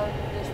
out